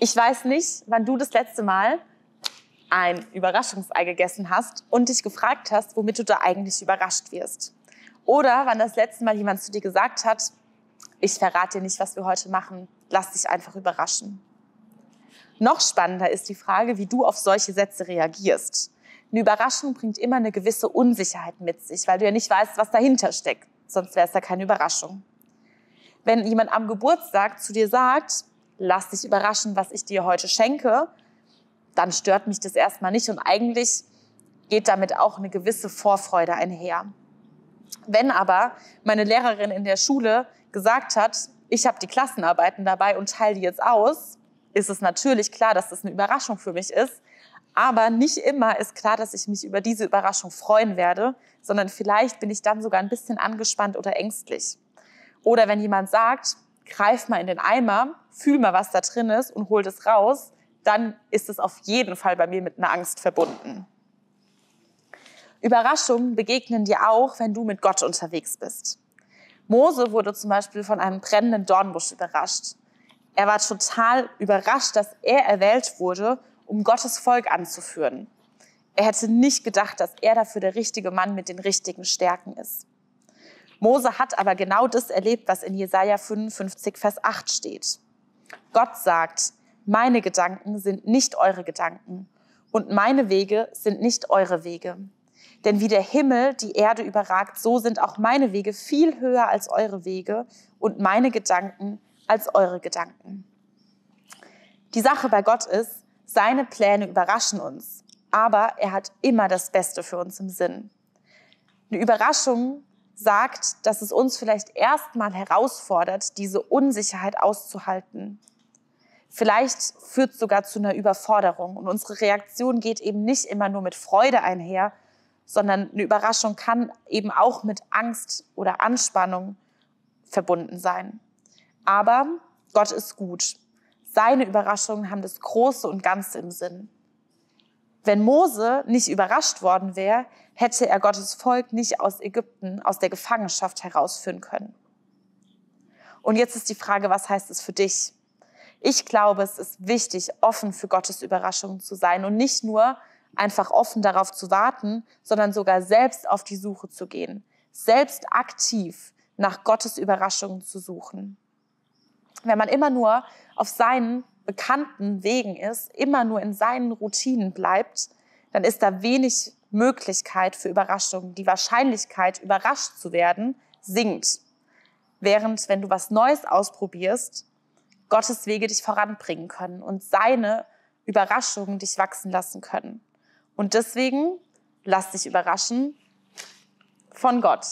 Ich weiß nicht, wann du das letzte Mal ein Überraschungsei gegessen hast und dich gefragt hast, womit du da eigentlich überrascht wirst. Oder wann das letzte Mal jemand zu dir gesagt hat, ich verrate dir nicht, was wir heute machen, lass dich einfach überraschen. Noch spannender ist die Frage, wie du auf solche Sätze reagierst. Eine Überraschung bringt immer eine gewisse Unsicherheit mit sich, weil du ja nicht weißt, was dahinter steckt. Sonst wäre es ja keine Überraschung. Wenn jemand am Geburtstag zu dir sagt, lass dich überraschen, was ich dir heute schenke, dann stört mich das erstmal nicht und eigentlich geht damit auch eine gewisse Vorfreude einher. Wenn aber meine Lehrerin in der Schule gesagt hat, ich habe die Klassenarbeiten dabei und teile die jetzt aus, ist es natürlich klar, dass das eine Überraschung für mich ist. Aber nicht immer ist klar, dass ich mich über diese Überraschung freuen werde, sondern vielleicht bin ich dann sogar ein bisschen angespannt oder ängstlich. Oder wenn jemand sagt, greif mal in den Eimer, fühl mal, was da drin ist und hol das raus, dann ist es auf jeden Fall bei mir mit einer Angst verbunden. Überraschungen begegnen dir auch, wenn du mit Gott unterwegs bist. Mose wurde zum Beispiel von einem brennenden Dornbusch überrascht. Er war total überrascht, dass er erwählt wurde, um Gottes Volk anzuführen. Er hätte nicht gedacht, dass er dafür der richtige Mann mit den richtigen Stärken ist. Mose hat aber genau das erlebt, was in Jesaja 55, Vers 8 steht. Gott sagt, meine Gedanken sind nicht eure Gedanken und meine Wege sind nicht eure Wege. Denn wie der Himmel die Erde überragt, so sind auch meine Wege viel höher als eure Wege und meine Gedanken als eure Gedanken. Die Sache bei Gott ist, seine Pläne überraschen uns, aber er hat immer das Beste für uns im Sinn. Eine Überraschung sagt, dass es uns vielleicht erstmal herausfordert, diese Unsicherheit auszuhalten. Vielleicht führt es sogar zu einer Überforderung und unsere Reaktion geht eben nicht immer nur mit Freude einher, sondern eine Überraschung kann eben auch mit Angst oder Anspannung verbunden sein. Aber Gott ist gut. Seine Überraschungen haben das Große und Ganze im Sinn. Wenn Mose nicht überrascht worden wäre, hätte er Gottes Volk nicht aus Ägypten, aus der Gefangenschaft herausführen können. Und jetzt ist die Frage, was heißt es für dich? Ich glaube, es ist wichtig, offen für Gottes Überraschungen zu sein und nicht nur einfach offen darauf zu warten, sondern sogar selbst auf die Suche zu gehen, selbst aktiv nach Gottes Überraschungen zu suchen. Wenn man immer nur auf seinen bekannten Wegen ist, immer nur in seinen Routinen bleibt, dann ist da wenig Möglichkeit für Überraschungen. Die Wahrscheinlichkeit, überrascht zu werden, sinkt. Während, wenn du was Neues ausprobierst, Gottes Wege dich voranbringen können und seine Überraschungen dich wachsen lassen können. Und deswegen lass dich überraschen von Gott.